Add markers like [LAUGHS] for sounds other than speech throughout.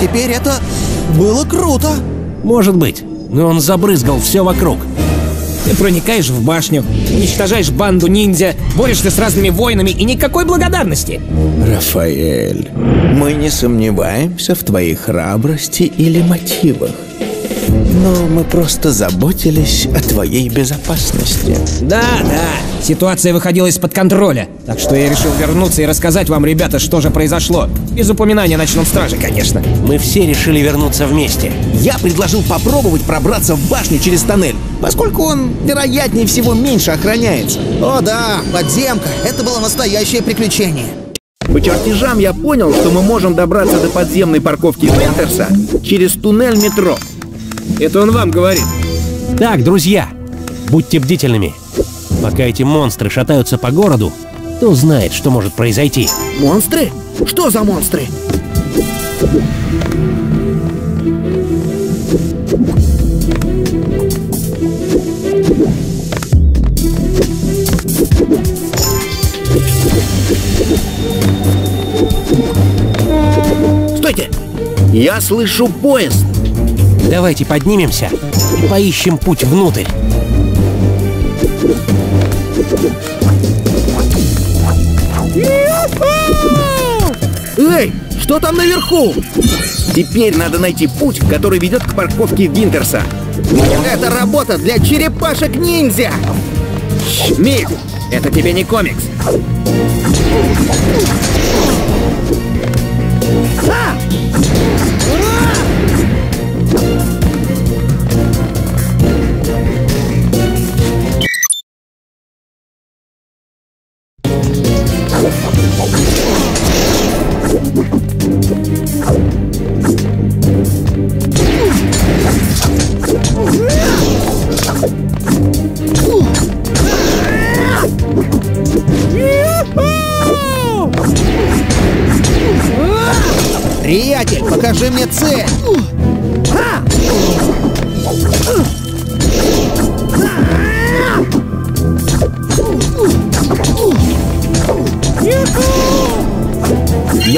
Теперь это было круто. Может быть, но он забрызгал все вокруг. Ты проникаешь в башню, уничтожаешь банду ниндзя, борешься с разными воинами и никакой благодарности. Рафаэль, мы не сомневаемся в твоей храбрости или мотивах. Но мы просто заботились о твоей безопасности. Да, да, ситуация выходила из-под контроля. Так что я решил вернуться и рассказать вам, ребята, что же произошло. Без упоминания о ночном страже, конечно. Мы все решили вернуться вместе. Я предложил попробовать пробраться в башню через тоннель, поскольку он, вероятнее всего, меньше охраняется. О да, подземка, это было настоящее приключение. По чертежам я понял, что мы можем добраться до подземной парковки Вентерса через туннель метро. Это он вам говорит. Так, друзья, будьте бдительными. Пока эти монстры шатаются по городу, кто знает, что может произойти. Монстры? Что за монстры? Стойте! Я слышу поезд! Давайте поднимемся и поищем путь внутрь. Эй, что там наверху? Теперь надо найти путь, который ведет к парковке Винтерса. Это работа для черепашек-ниндзя! Мик, это тебе не комикс. Приятель,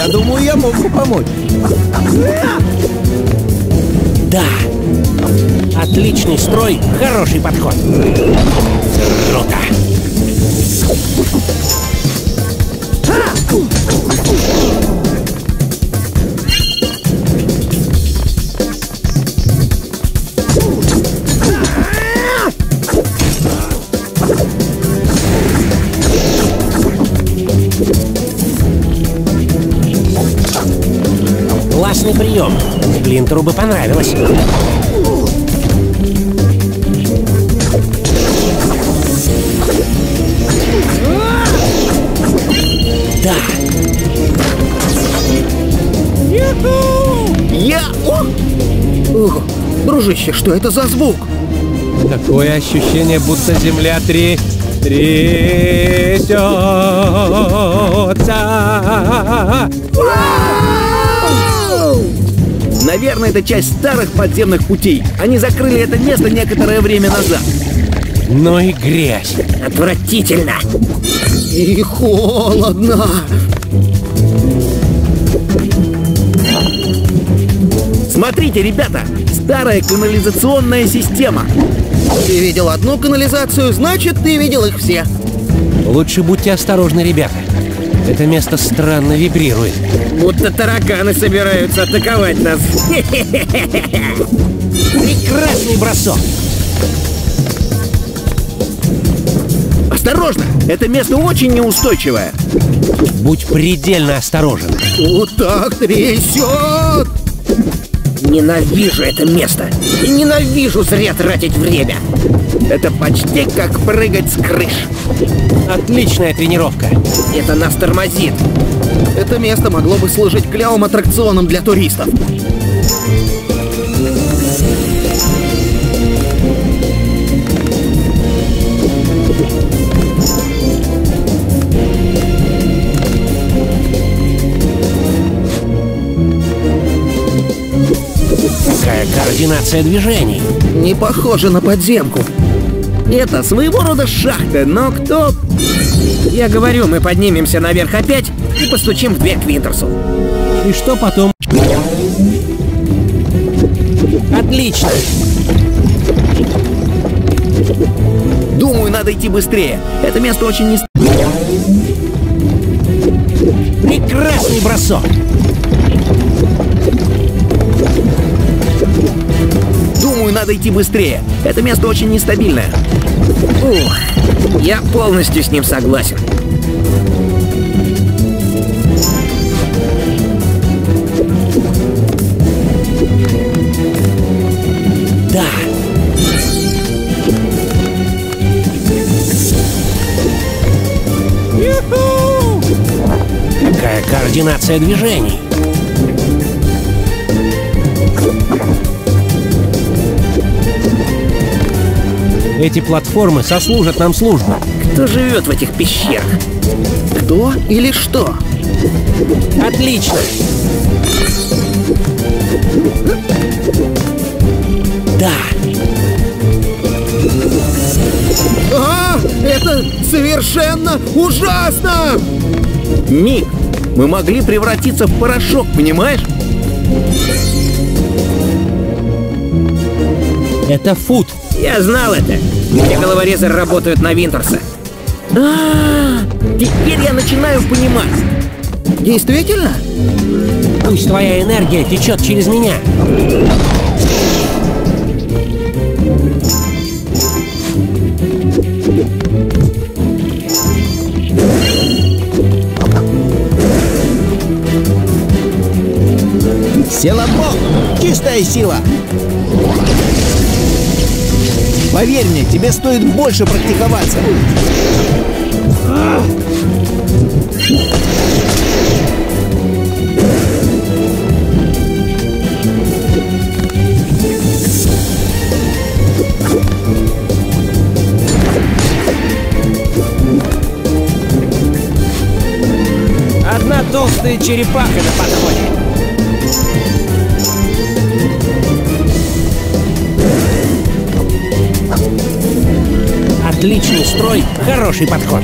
Я думаю, я мог бы помочь. Да. Отличный строй, хороший подход. Круто. Классный Сплинтеру бы понравилось. Да, Я... О! Ух, дружище, что это за звук? Такое ощущение, будто земля три... трясется. Наверное, это часть старых подземных путей. Они закрыли это место некоторое время назад. ну и грязь. Отвратительно. И холодно! Смотрите, ребята, старая канализационная система. Ты видел одну канализацию, значит, ты видел их все. Лучше будьте осторожны, ребята. Это место странно вибрирует. Будто тараканы собираются атаковать нас. [LAUGHS] Прекрасный бросок. Осторожно, это место очень неустойчивое. Будь предельно осторожен. Вот так трясет! Ненавижу это место. И ненавижу зря тратить время. Это почти как прыгать с крыш. Отличная тренировка. Это нас тормозит. Это место могло бы служить клевым аттракционом для туристов. Координация движений. Не похоже на подземку. Это своего рода шахта, но кто... Я говорю, мы поднимемся наверх опять и постучим в дверь к Винтерсу. И что потом? Отлично! Думаю, надо идти быстрее. Это место очень не... Прекрасный бросок! Надо идти быстрее. Это место очень нестабильное. Ух, я полностью с ним согласен. Да! Какая координация движений! Эти платформы сослужат нам службу. Кто живет в этих пещерах? Кто или что? Отлично! Да! А, это совершенно ужасно! Ник, мы могли превратиться в порошок, понимаешь? Это фут. Я знал это. Эти головорезы работают на Винтерса. А, теперь я начинаю понимать. Действительно? Пусть твоя энергия течет через меня. Сила Бог! Чистая сила! Поверь мне, тебе стоит больше практиковаться. Одна толстая черепаха на подходе. Отличный строй, хороший подход.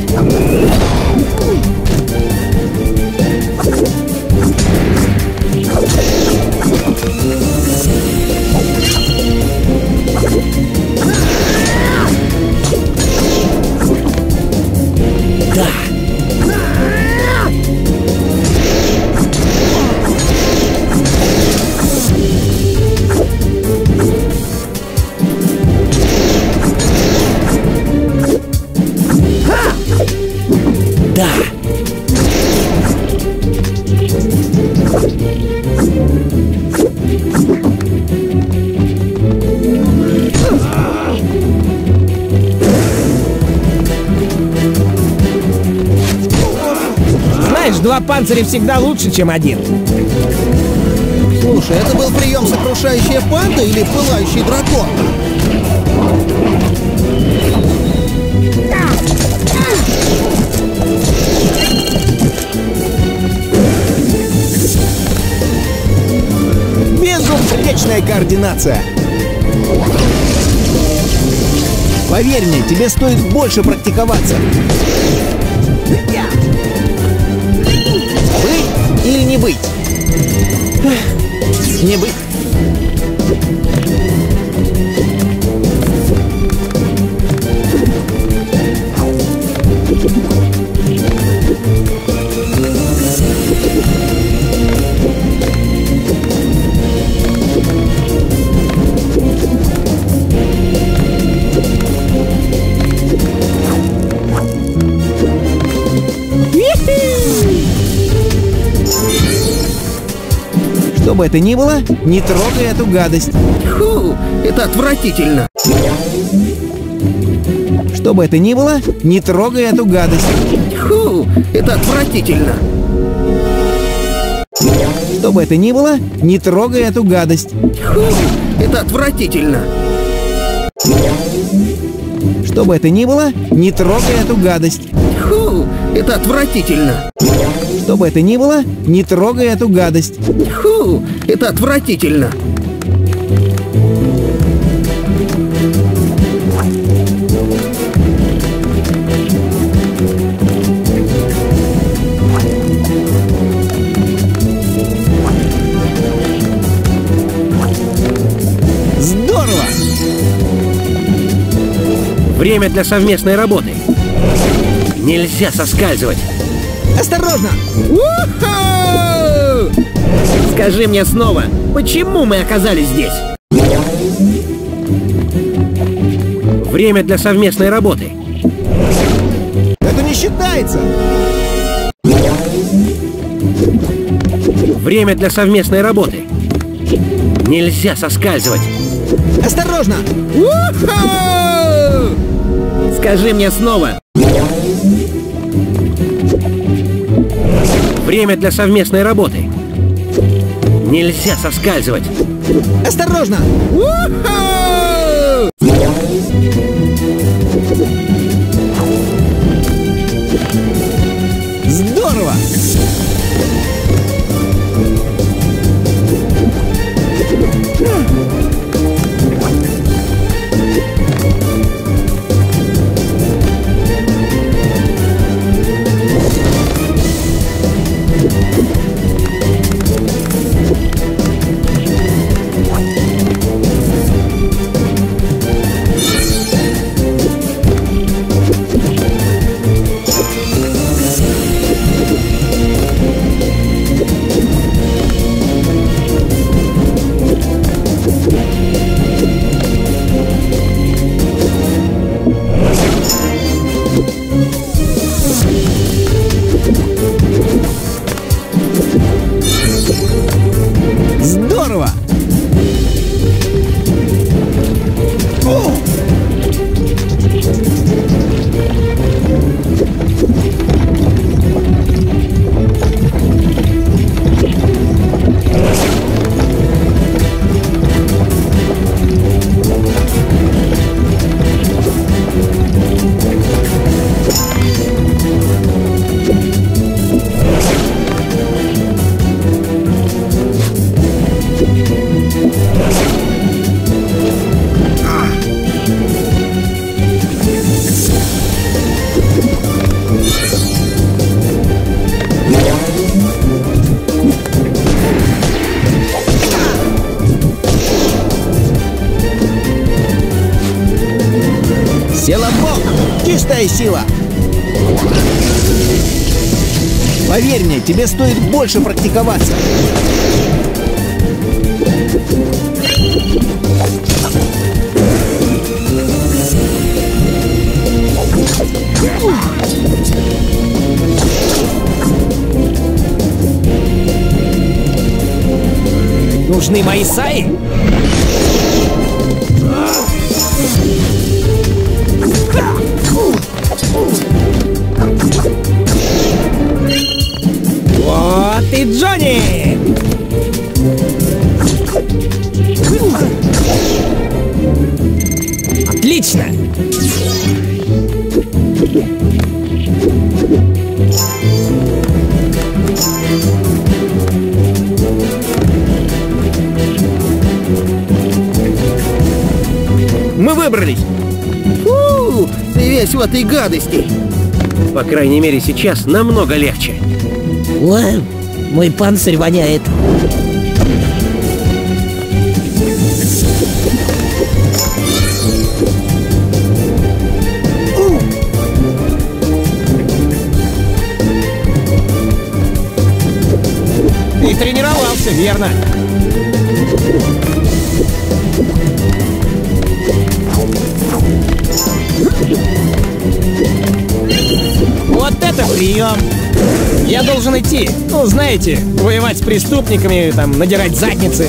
Два панциря всегда лучше, чем один. Слушай, это был прием сокрушающая панда или пылающий дракон? Безупречная координация. Поверь мне, тебе стоит больше практиковаться. Быть не быть? Не быть. Бы это ни было, не трогай эту гадость. Фу, это отвратительно. Что бы это ни было, не трогай эту гадость. Фу, это отвратительно. Что бы это ни было, не трогай эту гадость. Фу, это отвратительно. Что бы это ни было, не трогай эту гадость. Фу, это отвратительно. Что бы это ни было, не трогай эту гадость. Фу, это отвратительно. Здорово! Время для совместной работы. Нельзя соскальзывать. Осторожно! Скажи мне снова, почему мы оказались здесь? Время для совместной работы. Это не считается! Время для совместной работы. Нельзя соскальзывать. Осторожно! Скажи мне снова. Время для совместной работы. Нельзя соскальзывать. Осторожно! Здорово! Чистая сила! Поверь мне, тебе стоит больше практиковаться. Нужны мои саи? И Джонни! Отлично! Мы выбрались. Фу, ты весь в этой гадости. По крайней мере, сейчас намного легче. Ой, мой панцирь воняет. Ты тренировался, верно? Вот это прием! Я должен идти. Ну, знаете, воевать с преступниками, там, надирать задницы.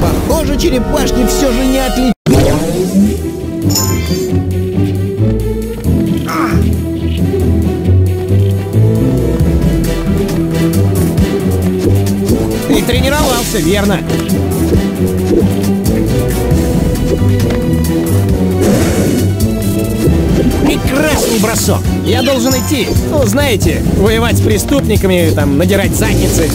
Похоже, черепашки все же не отличаются. Верно? Прекрасный бросок. Я должен идти. Ну, знаете, воевать с преступниками, там, надирать задницы.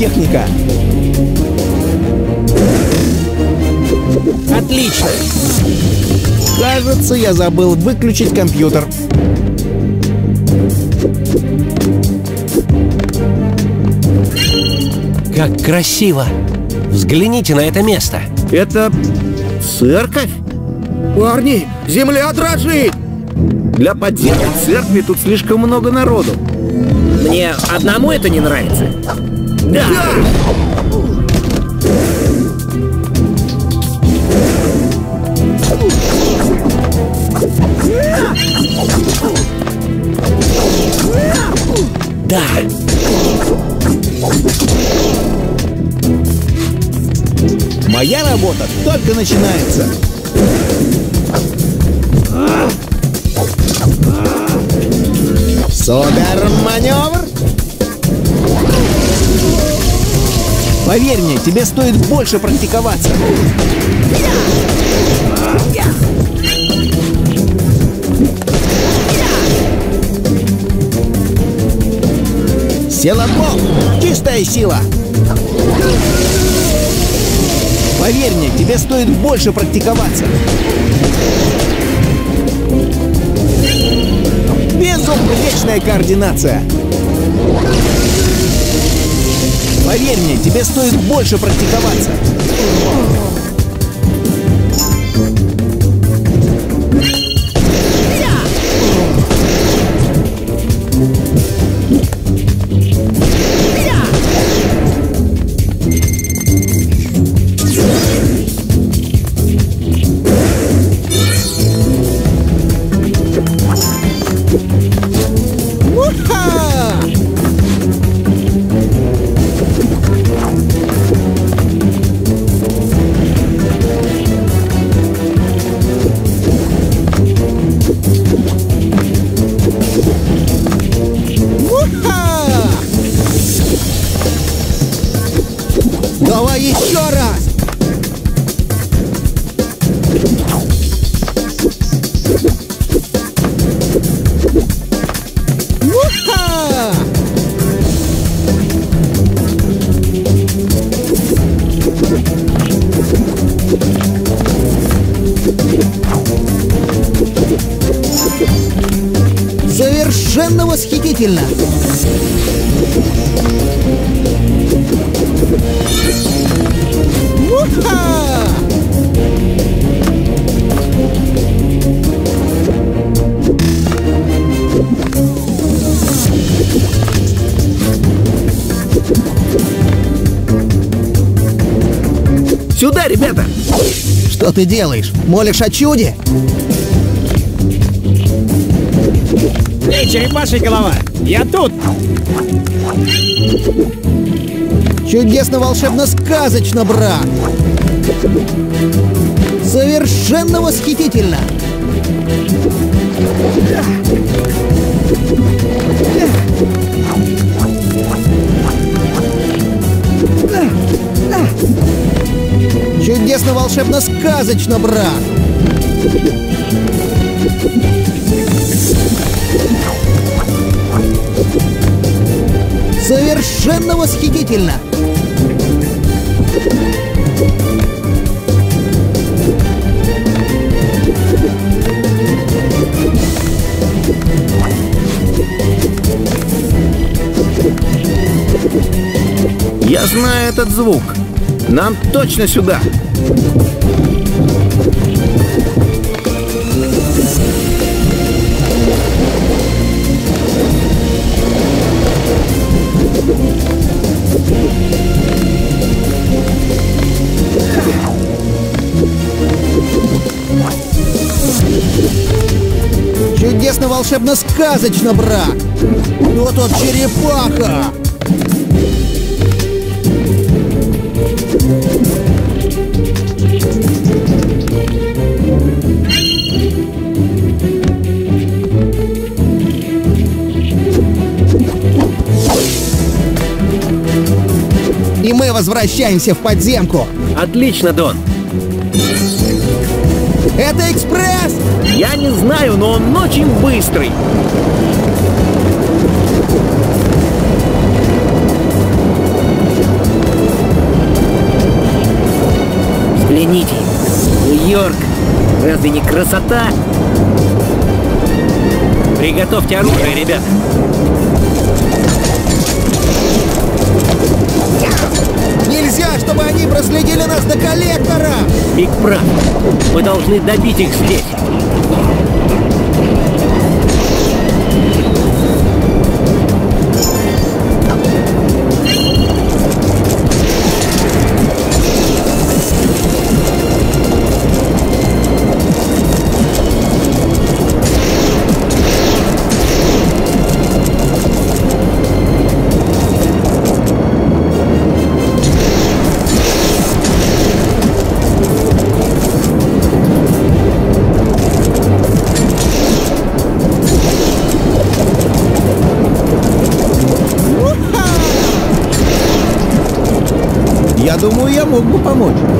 Техника! Отлично! Кажется, я забыл выключить компьютер. Как красиво! Взгляните на это место. Это церковь? Парни, земля дрожит! Для подземной церкви тут слишком много народу. Мне одному это не нравится. Да! Да! Моя работа только начинается. Супер Поверь мне, тебе стоит больше практиковаться. Сила бог! Чистая сила! Поверь мне, тебе стоит больше практиковаться. Безупречная координация. Поверь мне, тебе стоит больше практиковаться. Восхитительно! Сюда, ребята! Что ты делаешь? Молишь о чуде? Эй, черепашья голова! Я тут! Чудесно-волшебно-сказочно, брат! Совершенно восхитительно! Чудесно-волшебно-сказочно, брат! Совершенно восхитительно! Я знаю этот звук. Нам точно сюда. Чудесно-волшебно-сказочно, брат! Вот тот черепаха! И мы возвращаемся в подземку. Отлично, Дон. Это экспресс! Я не знаю, но он очень быстрый. Взгляните, Нью-Йорк, разве не красота? Приготовьте оружие, ребята. Нельзя, чтобы они проследили нас до коллектора! Биг прав. Мы должны добить их здесь. Думаю, я мог бы помочь.